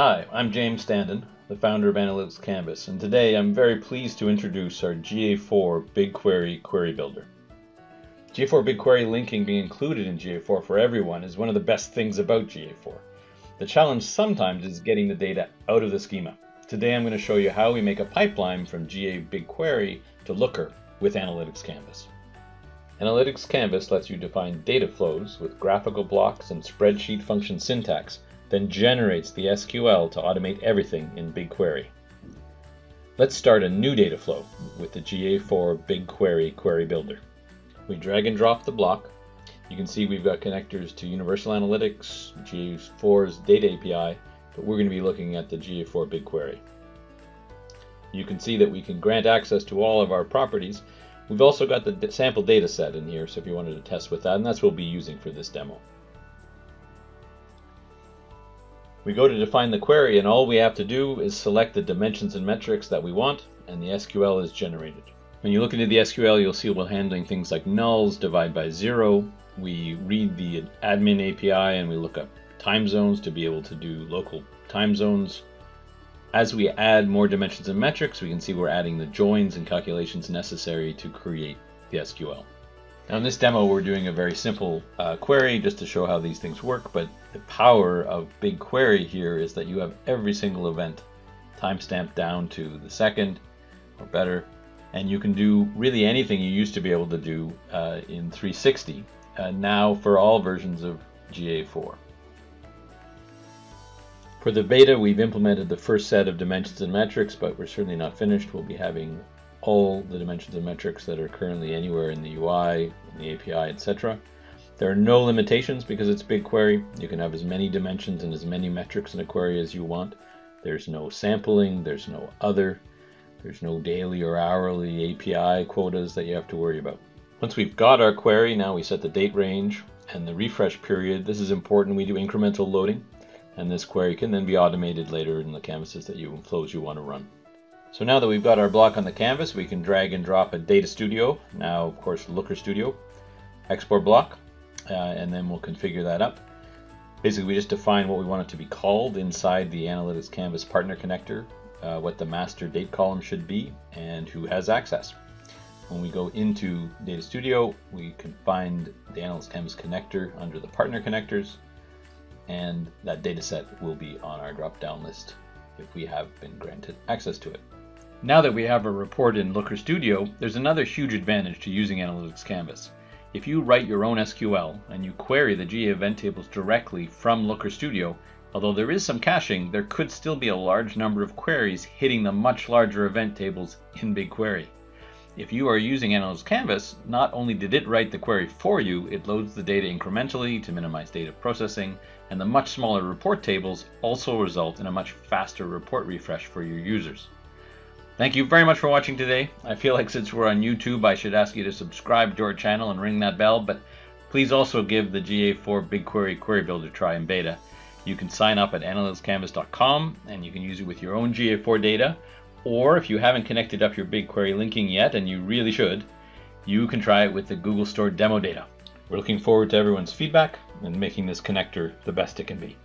Hi, I'm James Standen, the founder of Analytics Canvas, and today I'm very pleased to introduce our GA4 BigQuery Query Builder. GA4 BigQuery linking being included in GA4 for everyone is one of the best things about GA4. The challenge sometimes is getting the data out of the schema. Today I'm going to show you how we make a pipeline from GA BigQuery to Looker with Analytics Canvas. Analytics Canvas lets you define data flows with graphical blocks and spreadsheet function syntax then generates the SQL to automate everything in BigQuery. Let's start a new data flow with the GA4 BigQuery Query Builder. We drag and drop the block. You can see we've got connectors to Universal Analytics, GA4's Data API, but we're going to be looking at the GA4 BigQuery. You can see that we can grant access to all of our properties. We've also got the sample data set in here, so if you wanted to test with that, and that's what we'll be using for this demo. We go to define the query and all we have to do is select the dimensions and metrics that we want and the SQL is generated. When you look into the SQL, you'll see we're handling things like nulls, divide by zero. We read the admin API and we look up time zones to be able to do local time zones. As we add more dimensions and metrics, we can see we're adding the joins and calculations necessary to create the SQL. Now in this demo, we're doing a very simple uh, query just to show how these things work, but the power of BigQuery here is that you have every single event timestamped down to the second or better, and you can do really anything you used to be able to do uh, in 360 uh, now for all versions of GA4. For the beta, we've implemented the first set of dimensions and metrics, but we're certainly not finished. We'll be having all the dimensions and metrics that are currently anywhere in the UI, in the API, etc. There are no limitations because it's BigQuery. You can have as many dimensions and as many metrics in a query as you want. There's no sampling, there's no other, there's no daily or hourly API quotas that you have to worry about. Once we've got our query, now we set the date range and the refresh period. This is important. We do incremental loading, and this query can then be automated later in the canvases that you and flows you want to run. So now that we've got our block on the canvas, we can drag and drop a Data Studio, now of course Looker Studio, export block, uh, and then we'll configure that up. Basically, we just define what we want it to be called inside the Analytics Canvas partner connector, uh, what the master date column should be, and who has access. When we go into Data Studio, we can find the Analytics Canvas connector under the partner connectors, and that data set will be on our drop-down list if we have been granted access to it. Now that we have a report in Looker Studio, there's another huge advantage to using Analytics Canvas. If you write your own SQL and you query the GA event tables directly from Looker Studio, although there is some caching, there could still be a large number of queries hitting the much larger event tables in BigQuery. If you are using Analytics Canvas, not only did it write the query for you, it loads the data incrementally to minimize data processing, and the much smaller report tables also result in a much faster report refresh for your users. Thank you very much for watching today. I feel like since we're on YouTube, I should ask you to subscribe to our channel and ring that bell, but please also give the GA4 BigQuery Query Builder try in beta. You can sign up at analyticscanvas.com and you can use it with your own GA4 data, or if you haven't connected up your BigQuery linking yet, and you really should, you can try it with the Google Store demo data. We're looking forward to everyone's feedback and making this connector the best it can be.